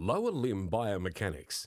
Lower limb biomechanics.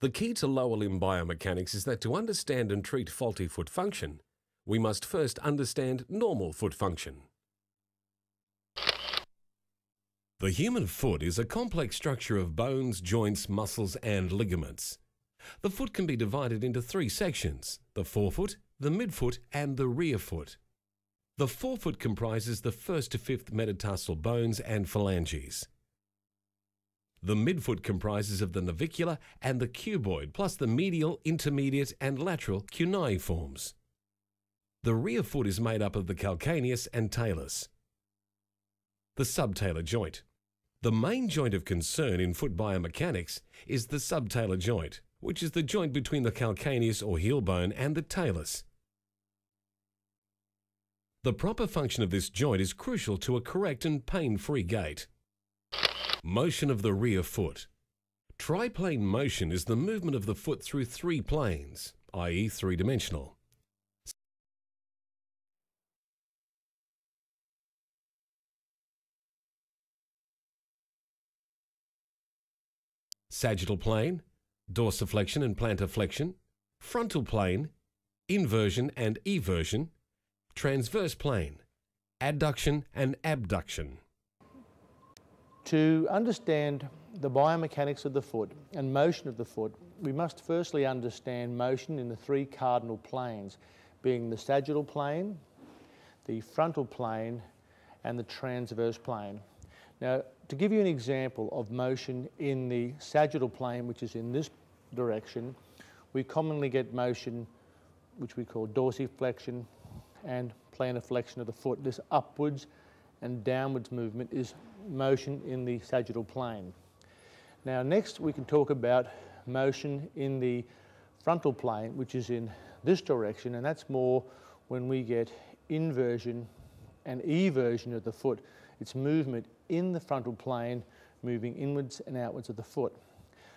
The key to lower limb biomechanics is that to understand and treat faulty foot function, we must first understand normal foot function. The human foot is a complex structure of bones, joints, muscles and ligaments. The foot can be divided into three sections, the forefoot, the midfoot and the rear foot. The forefoot comprises the first to fifth metatarsal bones and phalanges. The midfoot comprises of the navicular and the cuboid, plus the medial, intermediate and lateral cuneiforms. The rear foot is made up of the calcaneus and talus. The subtalar joint. The main joint of concern in foot biomechanics is the subtalar joint, which is the joint between the calcaneus or heel bone and the talus. The proper function of this joint is crucial to a correct and pain-free gait. Motion of the rear foot. Triplane motion is the movement of the foot through three planes, i.e. three-dimensional. Sagittal plane, dorsiflexion and plantarflexion, frontal plane, inversion and eversion, transverse plane, adduction and abduction. To understand the biomechanics of the foot and motion of the foot, we must firstly understand motion in the three cardinal planes, being the sagittal plane, the frontal plane, and the transverse plane. Now, to give you an example of motion in the sagittal plane, which is in this direction, we commonly get motion which we call dorsiflexion and plantar flexion of the foot. This upwards and downwards movement is motion in the sagittal plane. Now next we can talk about motion in the frontal plane, which is in this direction, and that's more when we get inversion and eversion of the foot. It's movement in the frontal plane, moving inwards and outwards of the foot.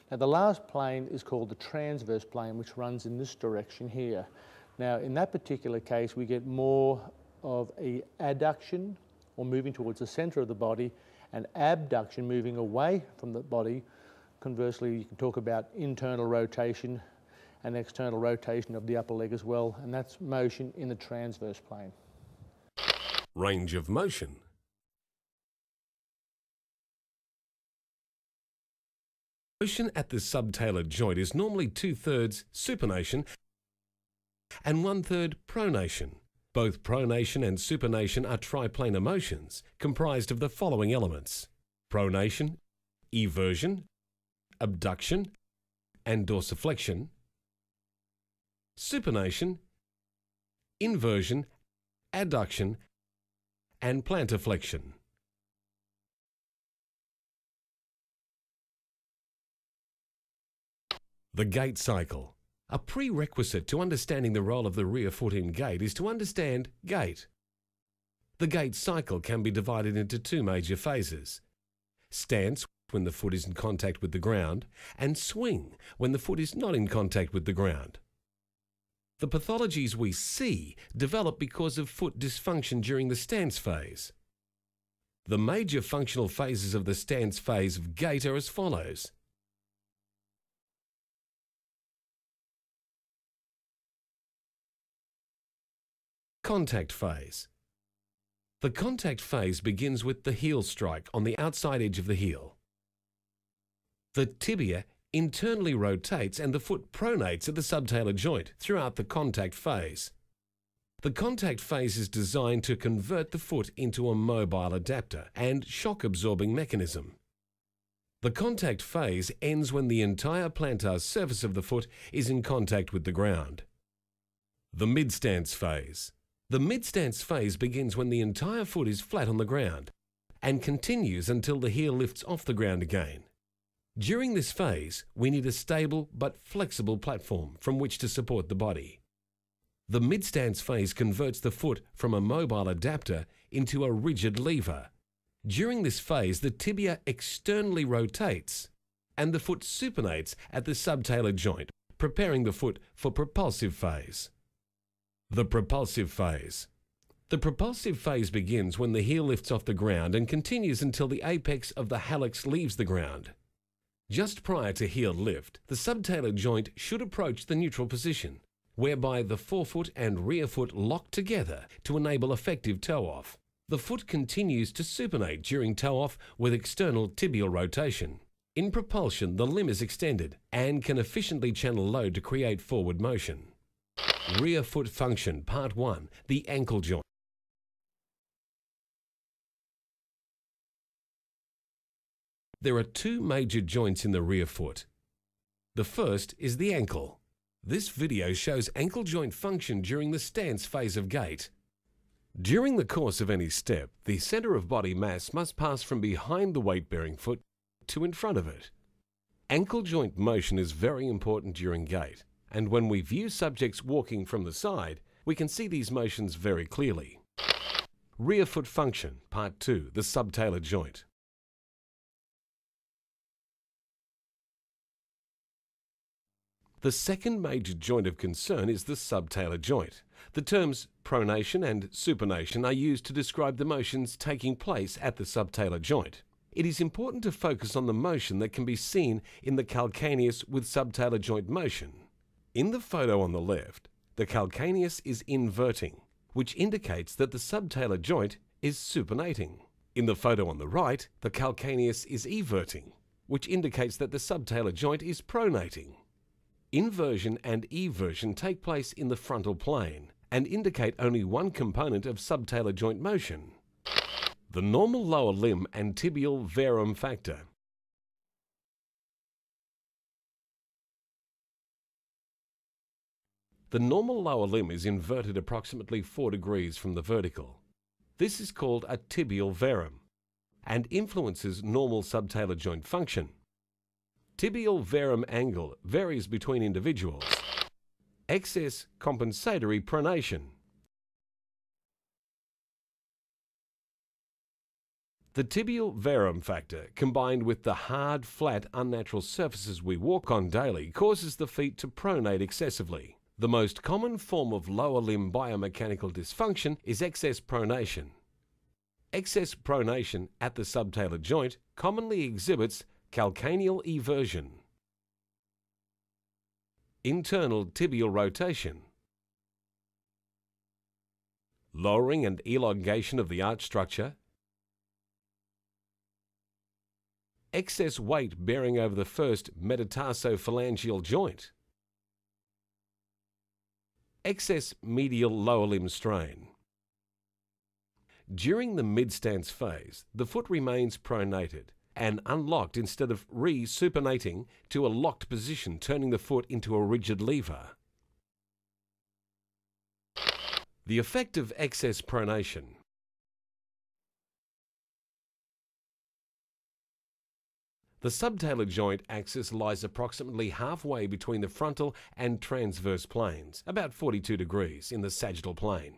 Now the last plane is called the transverse plane, which runs in this direction here. Now in that particular case, we get more of a adduction, or moving towards the center of the body, and abduction, moving away from the body. Conversely, you can talk about internal rotation and external rotation of the upper leg as well, and that's motion in the transverse plane. Range of motion. Motion at the subtalar joint is normally two-thirds supination and one-third pronation. Both pronation and supination are triplanar motions comprised of the following elements. Pronation, eversion, abduction, and dorsiflexion. Supination, inversion, adduction, and plantarflexion. The gait cycle. A prerequisite to understanding the role of the rear foot in gait is to understand gait. The gait cycle can be divided into two major phases. Stance, when the foot is in contact with the ground, and swing, when the foot is not in contact with the ground. The pathologies we see develop because of foot dysfunction during the stance phase. The major functional phases of the stance phase of gait are as follows. Contact phase. The contact phase begins with the heel strike on the outside edge of the heel. The tibia internally rotates and the foot pronates at the subtalar joint throughout the contact phase. The contact phase is designed to convert the foot into a mobile adapter and shock-absorbing mechanism. The contact phase ends when the entire plantar surface of the foot is in contact with the ground. The mid-stance phase. The mid-stance phase begins when the entire foot is flat on the ground and continues until the heel lifts off the ground again. During this phase, we need a stable but flexible platform from which to support the body. The mid-stance phase converts the foot from a mobile adapter into a rigid lever. During this phase, the tibia externally rotates and the foot supinates at the subtalar joint, preparing the foot for propulsive phase. The propulsive phase. The propulsive phase begins when the heel lifts off the ground and continues until the apex of the hallux leaves the ground. Just prior to heel lift, the subtalar joint should approach the neutral position, whereby the forefoot and rear foot lock together to enable effective toe off. The foot continues to supinate during toe off with external tibial rotation. In propulsion, the limb is extended and can efficiently channel load to create forward motion. Rear foot function, part 1, the ankle joint. There are two major joints in the rear foot. The first is the ankle. This video shows ankle joint function during the stance phase of gait. During the course of any step, the center of body mass must pass from behind the weight-bearing foot to in front of it. Ankle joint motion is very important during gait, and when we view subjects walking from the side, we can see these motions very clearly. Rear foot function, part 2, the subtalar joint. The second major joint of concern is the subtalar joint. The terms pronation and supination are used to describe the motions taking place at the subtalar joint. It is important to focus on the motion that can be seen in the calcaneus with subtalar joint motion. In the photo on the left, the calcaneus is inverting, which indicates that the subtalar joint is supinating. In the photo on the right, the calcaneus is everting, which indicates that the subtalar joint is pronating. Inversion and eversion take place in the frontal plane and indicate only one component of subtalar joint motion, the normal lower limb and tibial varum factor. The normal lower limb is inverted approximately 4 degrees from the vertical. This is called a tibial varum and influences normal subtalar joint function. Tibial varum angle varies between individuals. Excess compensatory pronation. The tibial varum factor, combined with the hard, flat, unnatural surfaces we walk on daily, causes the feet to pronate excessively. The most common form of lower limb biomechanical dysfunction is excess pronation. Excess pronation at the subtalar joint commonly exhibits calcaneal eversion, internal tibial rotation, lowering and elongation of the arch structure, excess weight bearing over the first metatarsophalangeal joint, excess medial lower limb strain. During the mid-stance phase, the foot remains pronated and unlocked instead of re-supinating to a locked position, turning the foot into a rigid lever. The effect of excess pronation. The subtalar joint axis lies approximately halfway between the frontal and transverse planes, about 42 degrees in the sagittal plane.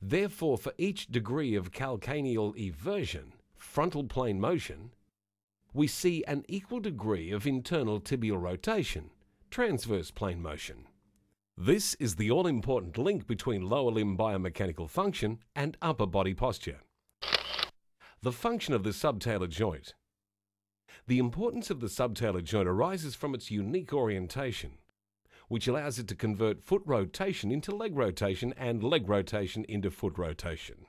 Therefore, for each degree of calcaneal eversion, frontal plane motion, we see an equal degree of internal tibial rotation, transverse plane motion. This is the all-important link between lower limb biomechanical function and upper body posture. The function of the subtalar joint. The importance of the subtalar joint arises from its unique orientation which allows it to convert foot rotation into leg rotation and leg rotation into foot rotation.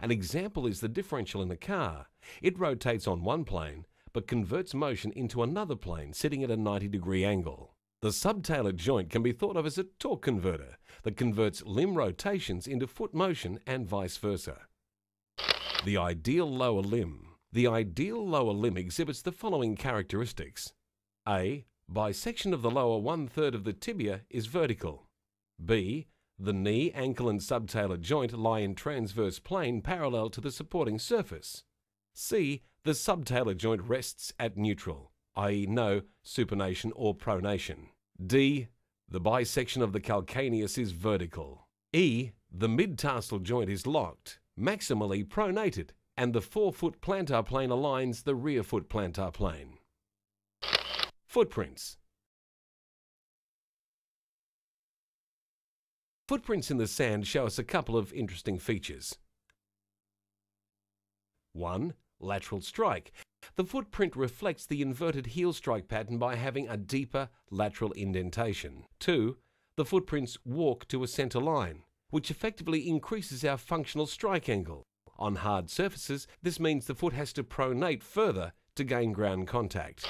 An example is the differential in a car. It rotates on one plane, but converts motion into another plane sitting at a 90 degree angle. The subtalar joint can be thought of as a torque converter that converts limb rotations into foot motion and vice versa. The ideal lower limb. The ideal lower limb exhibits the following characteristics. A. Bisection of the lower one-third of the tibia is vertical. B. The knee, ankle and subtalar joint lie in transverse plane parallel to the supporting surface. C. The subtalar joint rests at neutral, i.e. no supination or pronation. D. The bisection of the calcaneus is vertical. E. The mid-tarsal joint is locked, maximally pronated, and the forefoot plantar plane aligns the rear foot plantar plane. Footprints Footprints in the sand show us a couple of interesting features. 1. Lateral strike. The footprint reflects the inverted heel strike pattern by having a deeper lateral indentation. 2. The footprints walk to a centre line, which effectively increases our functional strike angle. On hard surfaces, this means the foot has to pronate further to gain ground contact.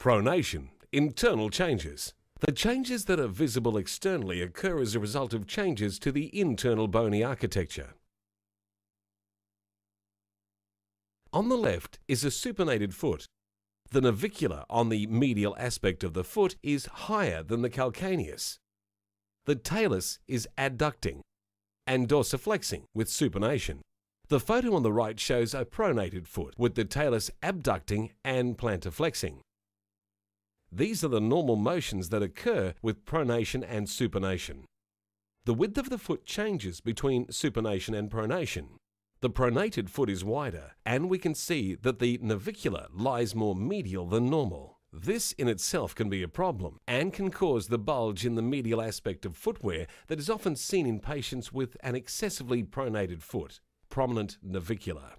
Pronation, internal changes. The changes that are visible externally occur as a result of changes to the internal bony architecture. On the left is a supinated foot. The navicular on the medial aspect of the foot is higher than the calcaneus. The talus is adducting and dorsiflexing with supination. The photo on the right shows a pronated foot with the talus abducting and plantarflexing. These are the normal motions that occur with pronation and supination. The width of the foot changes between supination and pronation. The pronated foot is wider, and we can see that the navicular lies more medial than normal. This in itself can be a problem and can cause the bulge in the medial aspect of footwear that is often seen in patients with an excessively pronated foot, prominent navicular.